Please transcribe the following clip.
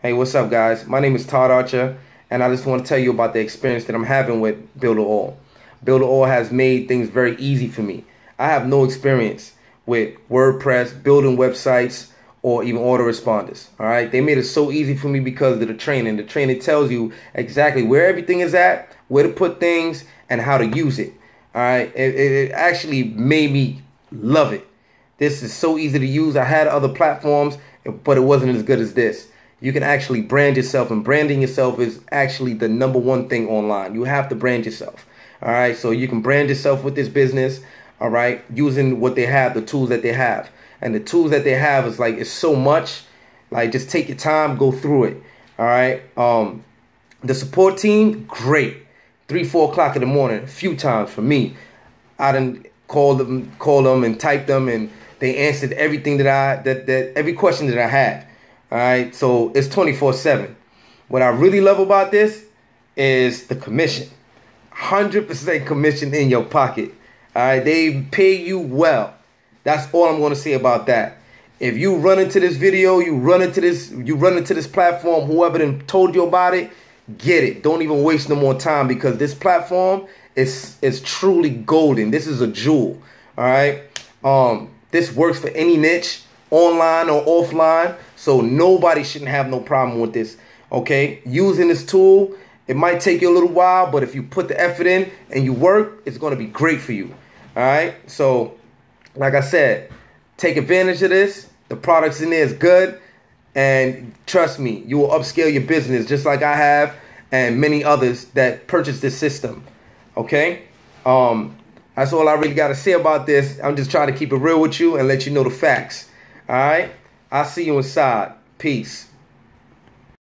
Hey, what's up, guys? My name is Todd Archer, and I just want to tell you about the experience that I'm having with Builder All. Builder All has made things very easy for me. I have no experience with WordPress, building websites, or even autoresponders. All right, they made it so easy for me because of the training. The training tells you exactly where everything is at, where to put things, and how to use it. All right, it, it actually made me love it. This is so easy to use. I had other platforms, but it wasn't as good as this you can actually brand yourself and branding yourself is actually the number one thing online. You have to brand yourself all right? So you can brand yourself with this business all right using what they have the tools that they have. And the tools that they have is like it's so much like just take your time go through it all right? Um the support team great. Three four o'clock in the morning a few times for me. I didn't call them call them and type them and they answered everything that i that that every question that i had all right, so it's 24 7. What I really love about this is the commission 100% commission in your pocket. All right, they pay you well. That's all I'm going to say about that. If you run into this video, you run into this, you run into this platform, whoever then told you about it, get it. Don't even waste no more time because this platform is is truly golden. This is a jewel. All right. Um, this works for any niche online or offline. So nobody shouldn't have no problem with this. Okay, using this tool, it might take you a little while, but if you put the effort in and you work, it's going to be great for you. All right. So, like I said, take advantage of this. The products in there is good, and trust me, you will upscale your business just like I have and many others that purchase this system. Okay. Um, that's all I really got to say about this. I'm just trying to keep it real with you and let you know the facts. All right. I'll see you inside. Peace.